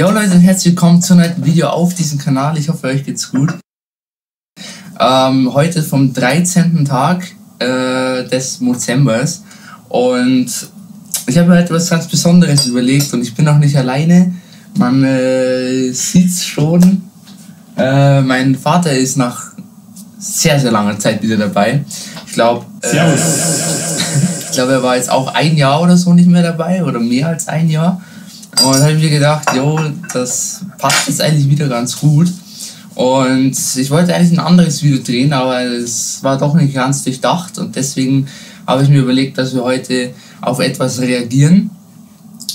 Ja Leute, herzlich willkommen zu einem Video auf diesem Kanal. Ich hoffe, euch geht's gut. Ähm, heute vom 13. Tag äh, des Dezembers und ich habe mir etwas ganz Besonderes überlegt und ich bin auch nicht alleine. Man äh, sieht's schon. Äh, mein Vater ist nach sehr, sehr langer Zeit wieder dabei. Ich glaube, äh, ich glaube, er war jetzt auch ein Jahr oder so nicht mehr dabei oder mehr als ein Jahr. Und habe ich mir gedacht, jo, das passt jetzt eigentlich wieder ganz gut. Und ich wollte eigentlich ein anderes Video drehen, aber es war doch nicht ganz durchdacht und deswegen habe ich mir überlegt, dass wir heute auf etwas reagieren.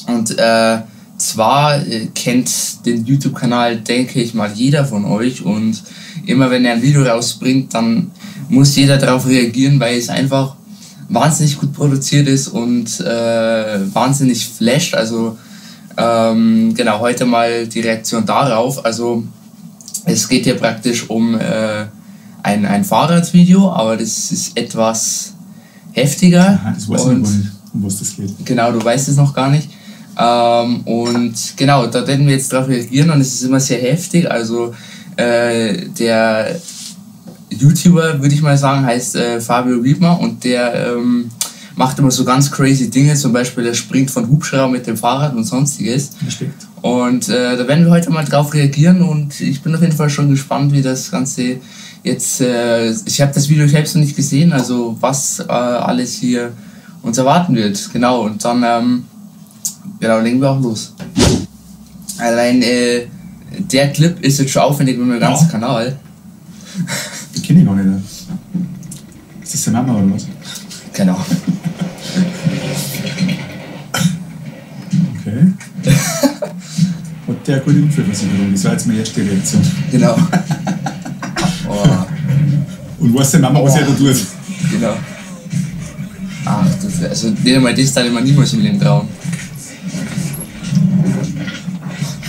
Und äh, zwar äh, kennt den YouTube-Kanal, denke ich mal, jeder von euch und immer wenn er ein Video rausbringt, dann muss jeder darauf reagieren, weil es einfach wahnsinnig gut produziert ist und äh, wahnsinnig flasht. Also ähm, genau, heute mal die Reaktion darauf. Also es geht hier praktisch um äh, ein, ein Fahrradvideo, aber das ist etwas heftiger. Aha, das weiß und, ich nicht, um was das geht. Genau, du weißt es noch gar nicht. Ähm, und genau, da werden wir jetzt darauf reagieren und es ist immer sehr heftig. Also äh, der YouTuber, würde ich mal sagen, heißt äh, Fabio Wiedmer und der ähm, macht immer so ganz crazy Dinge, zum Beispiel er springt von Hubschrauber mit dem Fahrrad und sonstiges. Respekt. Und äh, da werden wir heute mal drauf reagieren und ich bin auf jeden Fall schon gespannt, wie das Ganze jetzt, äh, ich habe das Video selbst noch nicht gesehen, also was äh, alles hier uns erwarten wird. Genau, und dann, ähm, genau, legen wir auch los. Allein äh, der Clip ist jetzt schon aufwendig mit meinem ganzen ja. Kanal. Den kenne ich noch nicht. Ist das der Mama oder was? Genau. Okay. Hat der gute Unfallversicherung? Das war jetzt meine erste Reaktion. Genau. Oh. Und weiß der Mama, was oh. er da tut? Genau. Ach, das, also nicht einmal das darf ich mir niemals im Leben trauen.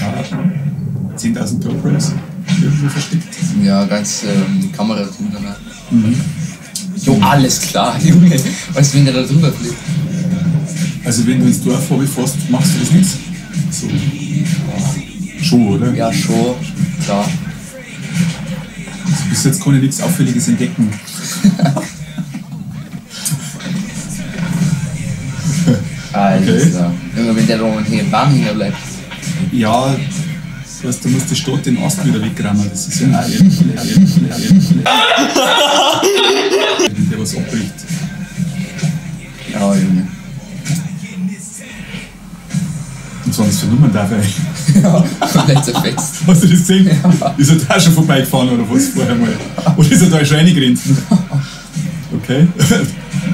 Ja, 10.000 GoPros irgendwo versteckt. Ja, ganz ähm, die Kamera drunter. Mhm. Alles klar, Junge. Weißt du, wenn der da drüber fliegt? Also wenn du ins Dorf fährst, machst du das nicht? So. Schon, oder? Ja, schon, klar. Also bis jetzt kann ich nichts Auffälliges entdecken. Alter. Okay. Junge, wenn der da im Bahn hängen bleibt. Ja, das heißt, du musst die Stadt den Ost wieder wegrammen. Das ist ja Wenn der was abbricht. Ja, Junge. Und was für Nummern darf er? ja, komplett zerfetzt. Hast du das gesehen? Ja. Ist er da schon vorbeigefahren oder was vorher mal? Oder ist er da schon reingerannt? Okay.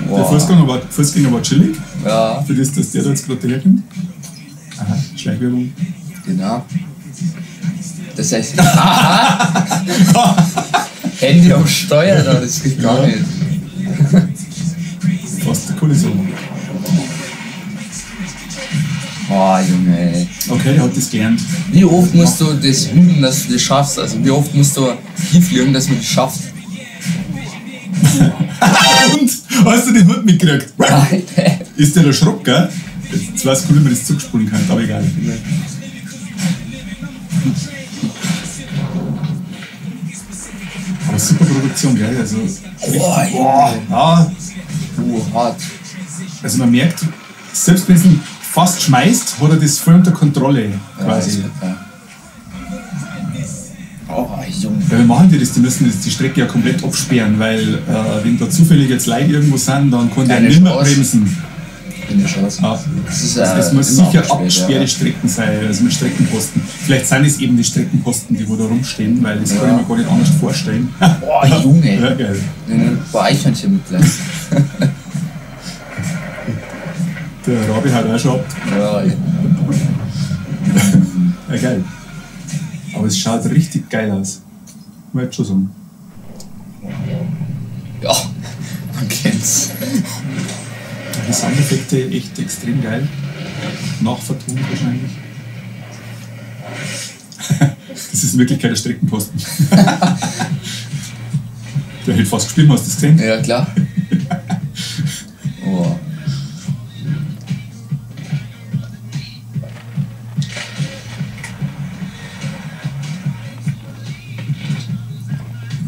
Wow. Der Fußgänger war, Fußgänger war chillig. Ja. Für das, dass der da jetzt gerade herkommt. Aha, Schleichwerbung. Genau. Das heißt, Handy am Steuer, da, das geht gar nicht. Fast eine Kollision. Oh, Junge. Okay, der hat das gelernt. Wie oft musst du das üben, dass du das schaffst? Also, wie oft musst du hinfliegen, dass man das schafft? Und? Hast du den Hund mitgekriegt? Nein. Ist der erschrocken, gell? Jetzt weiß ich wie man das zugespulen kann, aber egal. Aber super Produktion, gell? Also, boah, boah. Ja. Oh, hart. Also man merkt, selbst wenn es ihn fast schmeißt, hat er das voll unter Kontrolle quasi. Ja, Oh. Ja, wie machen die das? Die müssen die Strecke ja komplett absperren, weil äh, wenn da zufällig jetzt Leute irgendwo sind, dann kann der nicht mehr bremsen keine Chance. Ah, das, ist, äh, das muss sicher abgesperrte ja. Strecken sein, also mit Streckenposten. Vielleicht sind es eben die Streckenposten, die wo da rumstehen, weil das ja. kann ich mir gar nicht anders vorstellen. Boah, Junge! Ja, geil. Ein paar Eichhörnchen mit gleich. Der Rabi hat auch schon Ja, ja. ja, geil. Aber es schaut richtig geil aus. Muss ich schon sagen. Ja, man kennt's die Soundeffekte echt extrem geil. Nachvertont wahrscheinlich. Das ist in Wirklichkeit der Streckenposten. der hätte fast gespielt, hast du das gesehen? Ja, klar. Oh.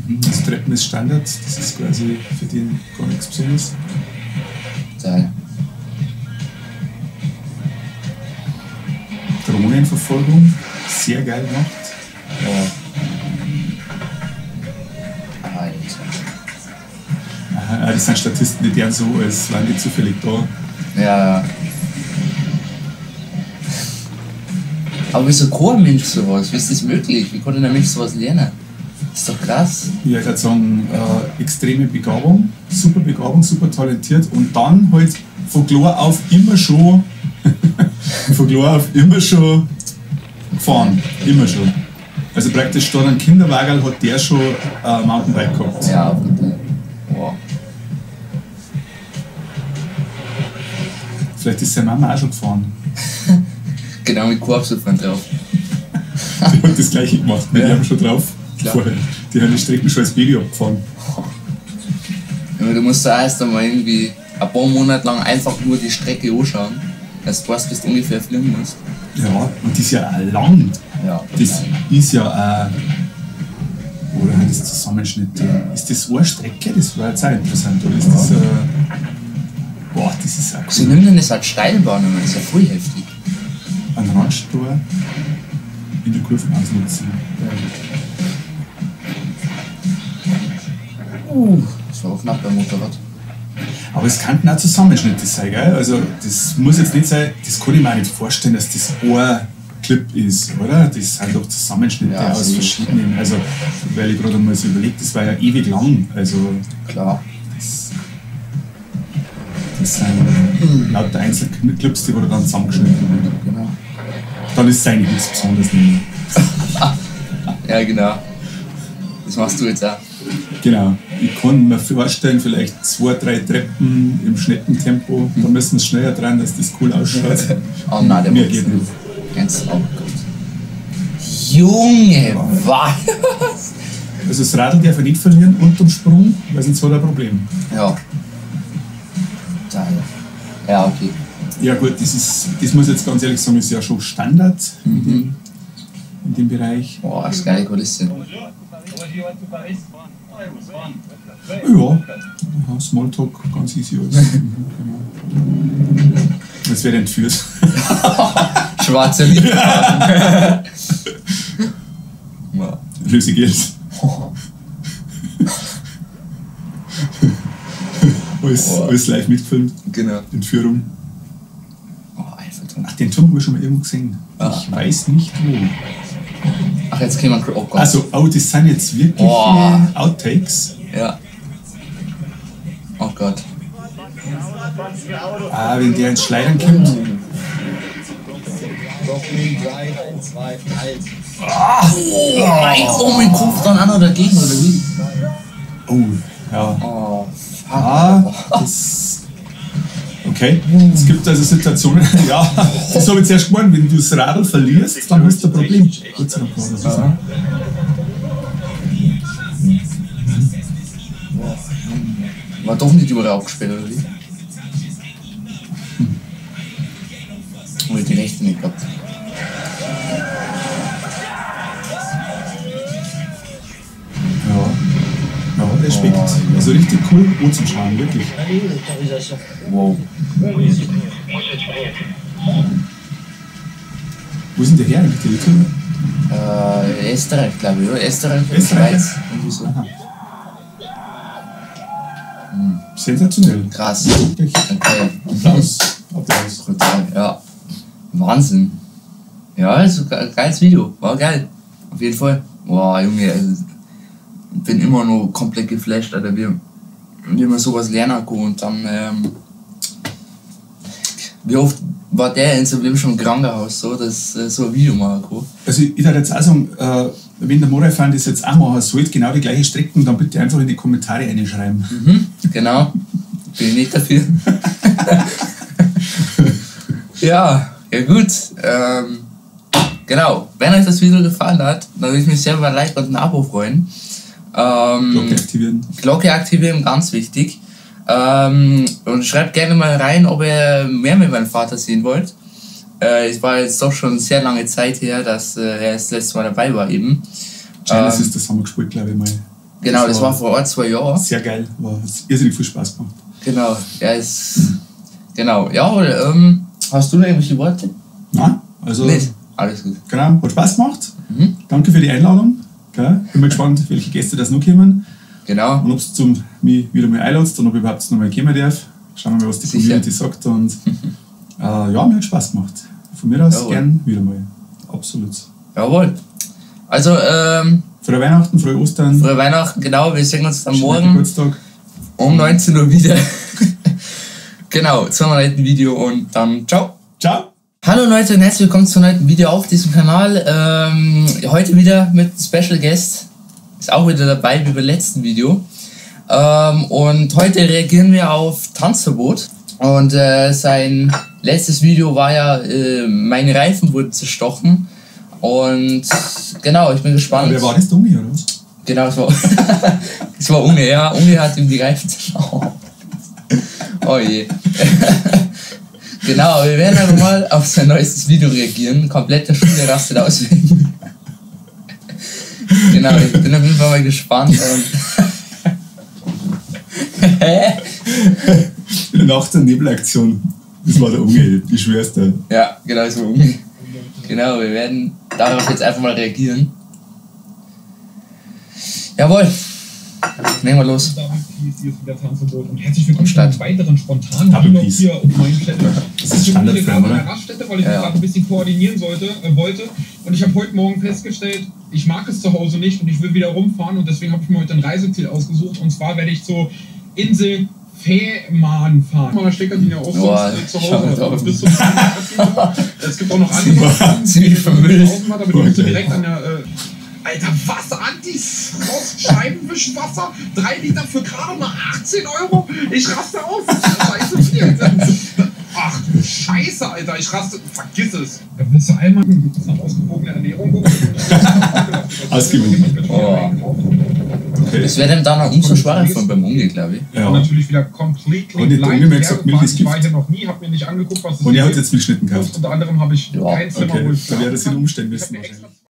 Mhm, das Treppen ist Standard, das ist quasi für den gar nichts Besonderes. Geil. Drohnenverfolgung, sehr geil gemacht. Ja. Alter. Aha, das sind Statisten, die deren so, als wären die zufällig da. Ja, ja. Aber wieso kann ein Mensch sowas? Wie ist das möglich? Wie kann denn ein Mensch sowas lernen? Das ist doch krass. Ja, ich würde sagen, äh, extreme Begabung, super Begabung, super talentiert und dann halt von klar auf immer schon, von klar auf immer schon gefahren. Immer schon. Also praktisch statt einem Kinderwagen hat der schon äh, Mountainbike gehabt. Ja, Fall. Wow. Vielleicht ist seine Mama auch schon gefahren. Genau mit Korbsupfen drauf. Die hat das gleiche gemacht, ne? die haben schon drauf. vorher. Die haben die Strecken schon als Baby abgefahren. Ja, du musst da erst einmal irgendwie ein paar Monate lang einfach nur die Strecke anschauen, dass du weißt, bis du ungefähr fliegen musst. Ja, und die ist ja auch lang. Ja. Das ist ja auch. Oder hat das Zusammenschnitte? Ist das eine Strecke? Das war jetzt auch interessant. Oder ist das. Äh, boah, das ist auch Sie cool. nehmen das als Steilbahn, das ist ja voll heftig. Ein Randspur in der Kurve ausnutzen. Uh, das war auch knapp beim Motorrad. Aber es könnten auch Zusammenschnitte sein, gell? Also, das muss jetzt nicht sein, das kann ich mir auch nicht vorstellen, dass das ein Clip ist, oder? Das sind doch Zusammenschnitte Ja, aus verschiedenen. Also, weil ich gerade mal so überlegt, das war ja ewig lang. Also, Klar. das, das sind lauter Einzelclips, die wurde dann zusammengeschnitten. Genau. Dann ist es eigentlich nichts Besonderes. Ja, genau. Das machst du jetzt auch. Genau. Ich kann mir vorstellen, vielleicht zwei, drei Treppen im Schneckentempo. Da müssen wir schneller dran, dass das cool ausschaut. Oh nein, der macht's geht nicht. Ganz oh Gott. Junge, was? Also das Radl darf er nicht verlieren unterm Sprung, weil sonst hat er ein Problem. Ja. Geil. Ja, okay. Ja gut, das, ist, das muss ich jetzt ganz ehrlich sagen, ist ja schon Standard in, dem, in dem Bereich. Boah, das ist geile Kulisse. Ja, ja Smalltalk, ganz easy alles. Jetzt wird entführt. Schwarze Liebe. ja. Lösegeld. alles, alles live mitgefilmt. Genau. Entführung. Oh. Ach, den Turm habe ich schon mal irgendwo gesehen. Ah. Ich weiß nicht wo. Ach, jetzt wir. Oh Gott. Also, oh, das sind jetzt wirklich Boah. Outtakes. Ja. Oh Gott. Ah, wenn der ins Schleudern kommt. Brooklyn 3, 2, 1. Oh mein, oh mein Kopf dann auch noch dagegen, oder wie? Oh, ja. Oh, fuck. Ah, das. Okay, es gibt also Situationen, ja, das habe ich zuerst gemeint, wenn du das Radl verlierst, dann hast du ein Problem. Dank war doch nicht überall abgesperrt, oder wie? Oder die Rechte nicht gehabt. Respekt. Also richtig cool anzuschauen, wirklich. Wow. Wo sind der her eigentlich, die YouTuber? Äh, Österreich, glaube ich, oder? Österreich und Österreich, Schweiz. Irgendwie so. Aha. Sensationell. Krass. Wirklich. Okay. Applaus. Applaus. Brutal, ja. Wahnsinn. Ja, ist ein geiles Video. War geil. Auf jeden Fall. Boah, Junge, also, bin immer noch komplett geflasht, Alter, wie, wie man sowas lernen kann und dann, ähm, wie oft war der in seinem Leben schon im Krankenhaus, so, dass äh, so ein Video machen kann. Also ich würde jetzt auch sagen, äh, wenn der Moray-Fan das jetzt auch machen sollte, genau die gleiche Strecken, dann bitte einfach in die Kommentare reinschreiben. Mhm, genau. Bin ich nicht dafür. ja, ja gut. Ähm, genau. Wenn euch das Video gefallen hat, dann würde ich mich sehr über ein Like und ein Abo freuen. Ähm, Glocke aktivieren. Glocke aktivieren, ganz wichtig. Ähm, und schreibt gerne mal rein, ob ihr mehr mit meinem Vater sehen wollt. Äh, es war jetzt doch schon sehr lange Zeit her, dass äh, er das letzte Mal dabei war eben. Genesis, das haben wir gespielt, glaube ich mal. Genau, das war vor ein, zwei Jahren. Sehr geil, war hat irrsinnig viel Spaß gemacht. Genau, ja, ist. Genau, ja, oder, ähm, hast du noch irgendwelche Worte? Na, also, Nicht? Alles gut. genau, hat Spaß gemacht. Mhm. Danke für die Einladung. Gell? Bin mal gespannt, welche Gäste das noch kommen Genau. und ob es mich wieder mal einladest und ob ich überhaupt noch mal kommen darf. Schauen wir mal, was die Sicher. Community sagt. Und äh, ja, mir hat Spaß gemacht. Von mir aus Jawohl. gern wieder mal. Absolut. Jawohl. Also, ähm, Frohe Weihnachten, frohe Ostern. frohe Weihnachten, genau, wir sehen uns dann morgen Geburtstag. um 19 Uhr wieder. genau, zu einem neuen Video und dann ciao. Ciao. Hallo Leute und herzlich willkommen zu einem neuen Video auf diesem Kanal. Ähm, heute wieder mit einem Special Guest. Ist auch wieder dabei wie beim letzten Video. Ähm, und heute reagieren wir auf Tanzverbot. Und äh, sein letztes Video war ja, äh, meine Reifen wurden zerstochen. Und genau, ich bin gespannt. Wer war das, Dummi, oder was? Genau, es war, es war Unge, ja. Unge hat ihm die Reifen zerstochen. Oh je. genau, wir werden einfach mal auf sein neuestes Video reagieren. Komplett der Schule rastet aus wegen. genau, ich bin auf jeden Fall mal gespannt. Und In der Nebelaktion. Das war der Unge, schwör's dir. ja, genau, es war Unge. Genau, wir werden darauf jetzt einfach mal reagieren. Jawohl. Nehmen wir los. Wieder und herzlich willkommen zu einem weiteren spontanen Peace. hier auf meinem Channel. Das ist Standardfilm, hier gerade in der Raststätte, weil ich Ja, mich ja. gerade ein bisschen koordinieren sollte, äh, wollte. Und ich habe heute Morgen festgestellt, ich mag es zu Hause nicht und ich will wieder rumfahren und deswegen habe ich mir heute ein Reiseziel ausgesucht. Und zwar werde ich zur Insel Fehmarn fahren. Meiner Steckerdiener auch Boah, sonst äh, zu Hause. drauf. Bis zum Es gibt auch noch andere. Ziemlich vermüllt. Aber die direkt an der. Äh, Alter, Wasser, Anti-Scheibenwischwasser, 3 Liter für gerade mal 18 Euro. Ich raste aus. Scheiße viel. Ach du Scheiße, Alter, ich raste. Vergiss es. Da willst du einmal nach ausgewogene Ernährung gucken. Ausgewogen. Oh. Okay. Das wäre dann da noch umso schwerer von beim Unge, glaube ich. Ja. Und natürlich wieder completely Und Dunge mir gesagt, Milch ist Ich war Gift. hier noch nie, hab mir nicht angeguckt, was es Und er hat jetzt Milchschnitten gekauft. Unter anderem habe ich Ja, kein Zimmer, Okay, wo ich da wäre das in mir extra wahrscheinlich.